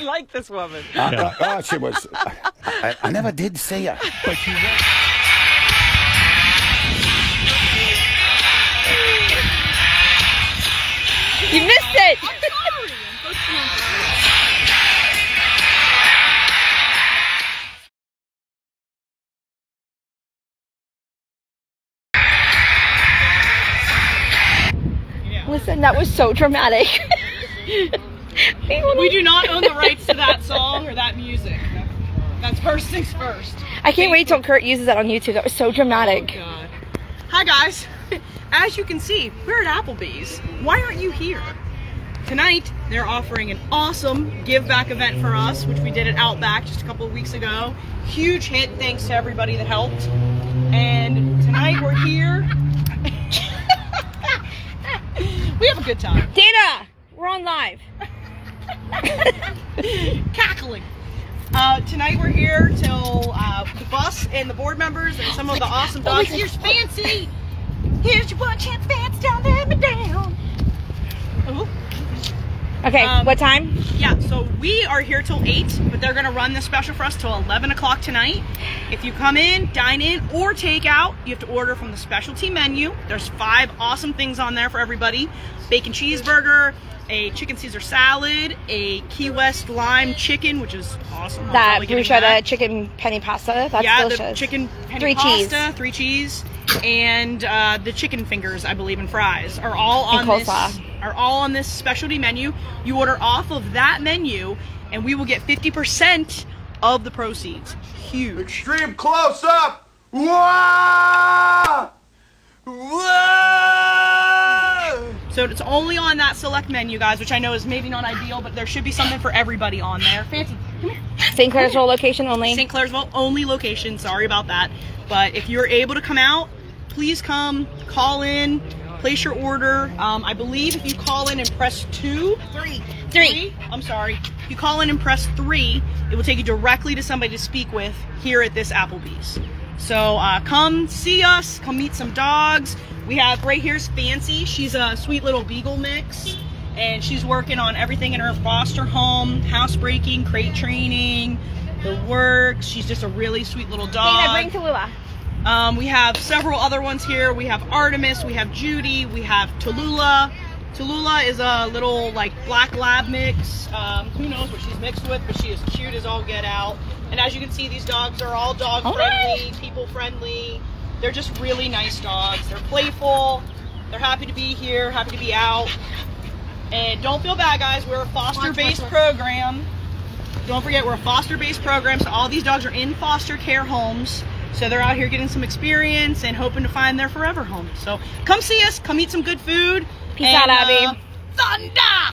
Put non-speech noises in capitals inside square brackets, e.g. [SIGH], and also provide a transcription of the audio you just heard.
like this woman. [LAUGHS] Uh, oh, she was. I, I never did see her. But you won't. You missed it. Listen, that was so dramatic. [LAUGHS] We do not own the rights to that song or that music. That's first things first. I can't wait till Kurt uses that on YouTube. That was so dramatic. Oh, God. Hi guys. [LAUGHS] As you can see, we're at Applebee's. Why aren't you here? Tonight, they're offering an awesome give back event for us, which we did at Outback just a couple of weeks ago. Huge hit, thanks to everybody that helped. And tonight we're here. [LAUGHS] we have a good time. Dana, we're on live. Cackling. Uh, tonight we're here till uh, the bus and the board members and some of the awesome dogs. Here's Fancy. Here's your one chance dance down there, me down. Ooh. Okay, Um, what time? Yeah, so we are here till 8, but they're going to run this special for us till 11 o'clock tonight. If you come in, dine in, or take out, you have to order from the specialty menu. There's five awesome things on there for everybody bacon cheeseburger, a chicken Caesar salad, a Key West lime chicken, which is awesome. That probably get into bruschetta that. chicken penne pasta. That's yeah, delicious. the chicken penne Three cheese. pasta, three cheese, and uh, the chicken fingers, I believe, and fries are all on this are all on this specialty menu. You order off of that menu, and we will get fifty percent of the proceeds. Huge. Extreme close up. Whoa! Whoa! So it's only on that select menu, guys, which I know is maybe not ideal, but there should be something for everybody on there. Fancy. St. Clairsville location only. St. Clairsville only location. Sorry about that. But if you're able to come out, please come, call in, place your order. Um, I believe if you call in and press two, three, three. I'm sorry. If you call in and press three, it will take you directly to somebody to speak with here at this Applebee's. So uh, come see us, come meet some dogs. We have right here's Fancy. She's a sweet little beagle mix, and she's working on everything in her foster home, housebreaking, crate training, the works. She's just a really sweet little dog. Dana, bring Tallulah. Um, we have several other ones here. We have Artemis, we have Judy, we have Tallulah. Tallulah is a little like black lab mix. Um, who knows what she's mixed with, but she is cute as all get out. And as you can see, these dogs are all dog friendly, people friendly. They're just really nice dogs. They're playful. They're happy to be here, happy to be out. And don't feel bad, guys. We're a foster-based program. Don't forget, we're a foster-based program, so all these dogs are in foster care homes. So they're out here getting some experience and hoping to find their forever home. So come see us, come eat some good food. Peace out, Abbey. uh, thunder!